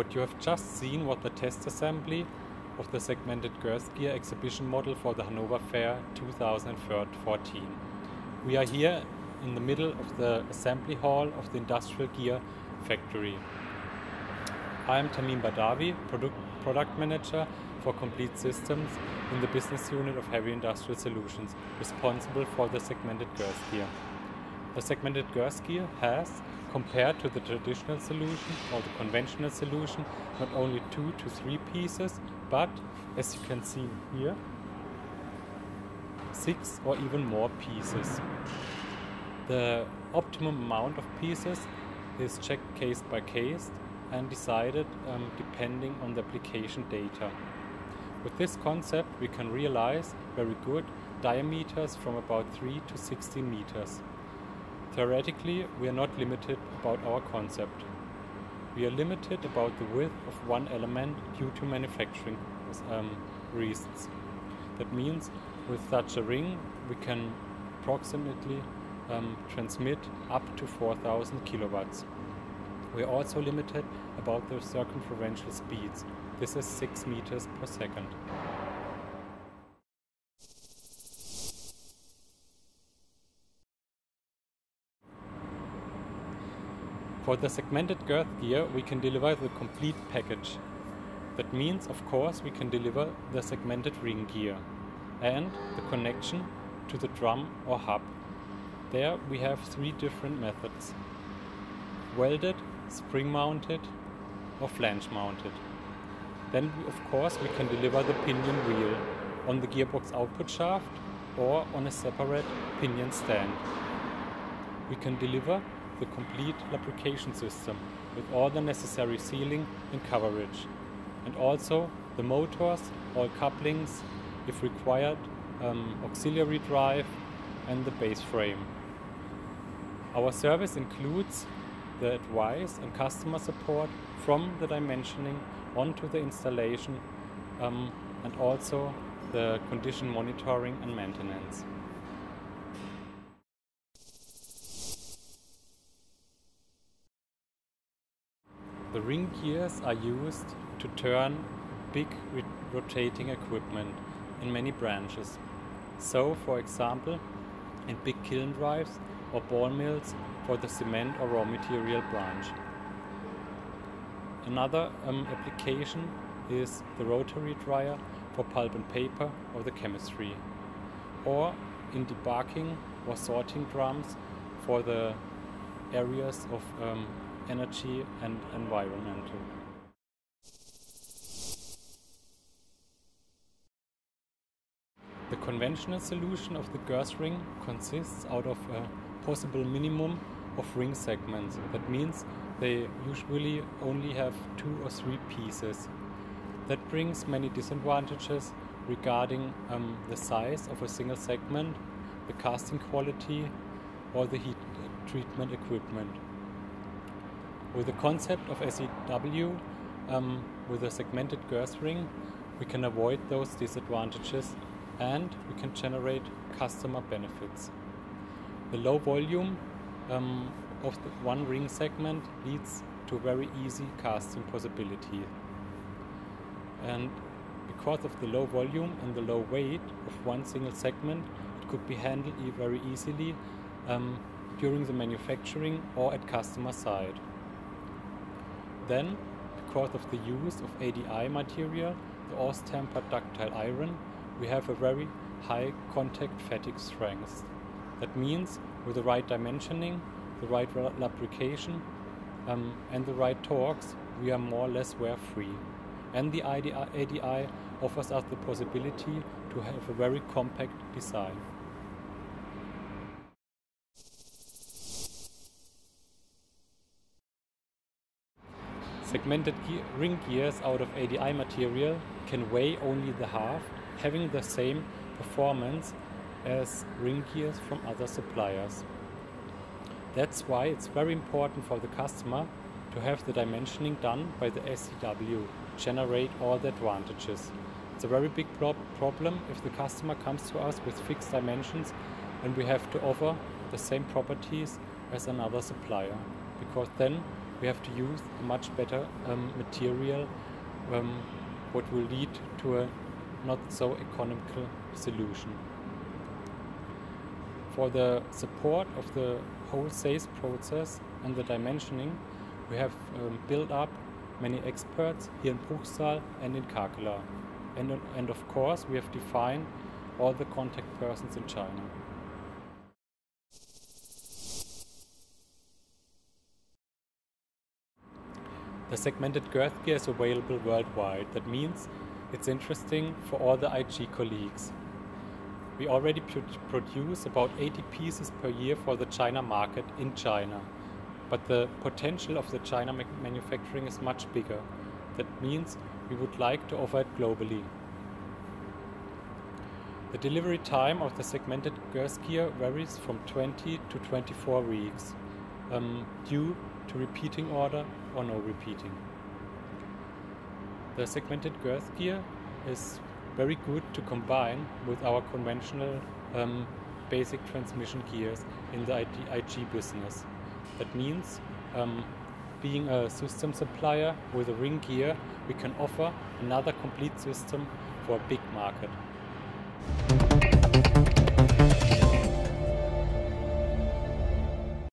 What you have just seen was the test assembly of the segmented gear exhibition model for the Hanover Fair 2014. We are here in the middle of the assembly hall of the Industrial Gear Factory. I am Tamim Badawi, product, product manager for Complete Systems in the business unit of Heavy Industrial Solutions, responsible for the segmented gear. The segmented gear has, compared to the traditional solution or the conventional solution, not only two to three pieces, but as you can see here, six or even more pieces. The optimum amount of pieces is checked case by case and decided um, depending on the application data. With this concept, we can realize very good diameters from about 3 to 16 meters. Theoretically, we are not limited about our concept. We are limited about the width of one element due to manufacturing um, reasons. That means with such a ring, we can approximately um, transmit up to 4000 kilowatts. We are also limited about the circumferential speeds. This is 6 meters per second. For the segmented girth gear, we can deliver the complete package. That means, of course, we can deliver the segmented ring gear and the connection to the drum or hub. There we have three different methods. Welded, spring mounted or flange mounted. Then of course we can deliver the pinion wheel on the gearbox output shaft or on a separate pinion stand. We can deliver the complete lubrication system with all the necessary sealing and coverage. And also the motors, all couplings, if required, um, auxiliary drive and the base frame. Our service includes the advice and customer support from the dimensioning onto the installation um, and also the condition monitoring and maintenance. The ring gears are used to turn big rotating equipment in many branches. So, for example, in big kiln drives or ball mills for the cement or raw material branch. Another um, application is the rotary dryer for pulp and paper or the chemistry, or in debarking or sorting drums for the areas of um, energy and environmental. The conventional solution of the girth ring consists out of a possible minimum of ring segments. That means they usually only have two or three pieces. That brings many disadvantages regarding um, the size of a single segment, the casting quality, or the heat treatment equipment. With the concept of SEW, um, with a segmented girth ring, we can avoid those disadvantages and we can generate customer benefits. The low volume um, of the one ring segment leads to very easy casting possibility. And because of the low volume and the low weight of one single segment, it could be handled very easily um, during the manufacturing or at customer side. Then, because of the use of ADI material, the Aus-tempered ductile iron, we have a very high contact fatigue strength. That means with the right dimensioning, the right lubrication, um, and the right torques, we are more or less wear free. And the ADI offers us the possibility to have a very compact design. Segmented ring gears out of ADI material can weigh only the half, having the same performance as ring gears from other suppliers. That's why it's very important for the customer to have the dimensioning done by the SEW, generate all the advantages. It's a very big pro problem if the customer comes to us with fixed dimensions and we have to offer the same properties as another supplier because then we have to use a much better um, material um, what will lead to a not so economical solution. For the support of the whole sales process and the dimensioning, we have um, built up many experts here in Bruchsal and in Kakela. And, and of course, we have defined all the contact persons in China. The segmented girth gear is available worldwide. That means it's interesting for all the IG colleagues. We already produce about 80 pieces per year for the China market in China. But the potential of the China manufacturing is much bigger. That means we would like to offer it globally. The delivery time of the segmented girth gear varies from 20 to 24 weeks um, due to repeating order or no repeating. The segmented girth gear is very good to combine with our conventional um, basic transmission gears in the IG business. That means um, being a system supplier with a ring gear, we can offer another complete system for a big market.